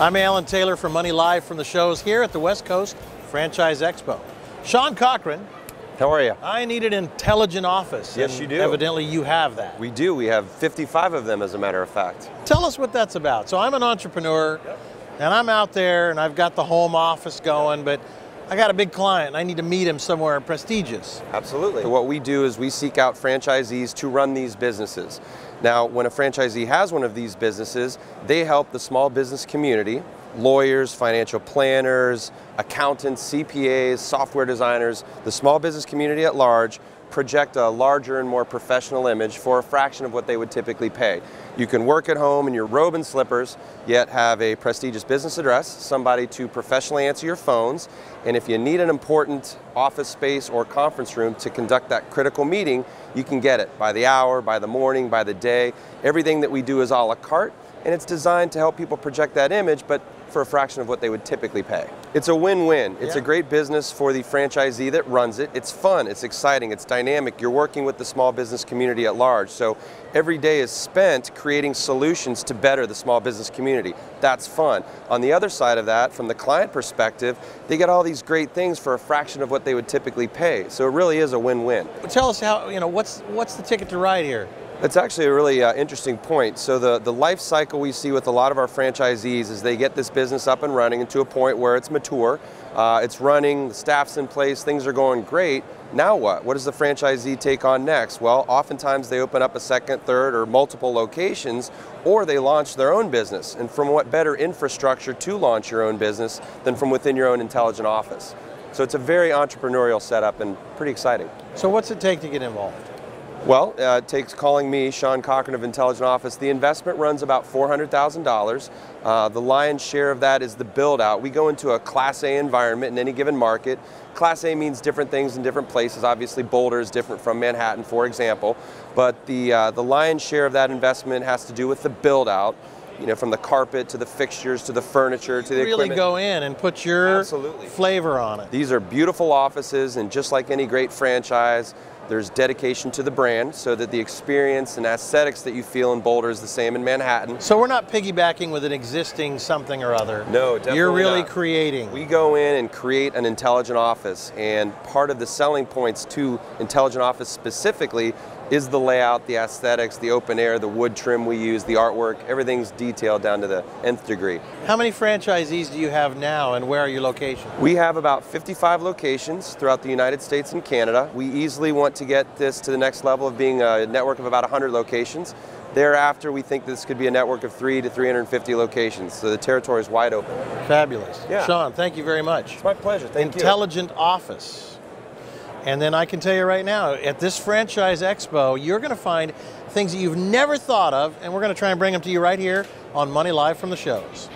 I'm Alan Taylor from Money Live from the shows here at the West Coast Franchise Expo. Sean Cochran, How are you? I need an intelligent office. Yes, you do. Evidently, you have that. We do. We have 55 of them, as a matter of fact. Tell us what that's about. So, I'm an entrepreneur and I'm out there and I've got the home office going, but I got a big client. I need to meet him somewhere prestigious. Absolutely. What we do is we seek out franchisees to run these businesses. Now, when a franchisee has one of these businesses, they help the small business community, lawyers, financial planners, accountants, CPAs, software designers, the small business community at large project a larger and more professional image for a fraction of what they would typically pay. You can work at home in your robe and slippers, yet have a prestigious business address, somebody to professionally answer your phones, and if you need an important office space or conference room to conduct that critical meeting, you can get it by the hour, by the morning, by the day. Everything that we do is a la carte, and it's designed to help people project that image, but for a fraction of what they would typically pay. It's a win-win. It's Yeah. a great business for the franchisee that runs it. It's fun, it's exciting, it's dynamic. You're working with the small business community at large. So every day is spent creating solutions to better the small business community. That's fun. On the other side of that, from the client perspective, they get all these great things for a fraction of what they would typically pay. So it really is a win-win. Tell us how, you know, what's what's the ticket to ride here? That's actually a really uh, interesting point. So the, the life cycle we see with a lot of our franchisees is they get this business up and running and to a point where it's mature, uh, it's running, the staff's in place, things are going great. Now what? What does the franchisee take on next? Well, oftentimes they open up a second, third, or multiple locations, or they launch their own business. And from what better infrastructure to launch your own business than from within your own intelligent office? So it's a very entrepreneurial setup and pretty exciting. So, what's it take to get involved? Well, uh, it takes calling me, Sean Cochran of Intelligent Office. The investment runs about $400,000. Uh, the lion's share of that is the build out. We go into a Class A environment in any given market. Class A means different things in different places. Obviously, Boulder is different from Manhattan, for example. But the, uh, the lion's share of that investment has to do with the build out. You know, from the carpet to the fixtures to the furniture to the equipment. really equipment. go in and put your Absolutely. flavor on it. These are beautiful offices, and just like any great franchise, there's dedication to the brand so that the experience and aesthetics that you feel in Boulder is the same in Manhattan. So we're not piggybacking with an existing something or other. No, definitely You're really not. creating. We go in and create an intelligent office, and part of the selling points to intelligent office specifically is the layout, the aesthetics, the open air, the wood trim we use, the artwork, everything's detailed down to the nth degree. How many franchisees do you have now, and where are your locations? We have about 55 locations throughout the United States and Canada. We easily want to get this to the next level of being a network of about 100 locations. Thereafter, we think this could be a network of three to 350 locations. So the territory is wide open. Fabulous. Yeah. Sean, thank you very much. It's my pleasure. Thank you. Intelligent office. And then I can tell you right now, at this franchise expo, you're going to find things that you've never thought of, and we're going to try and bring them to you right here on Money Live from the shows.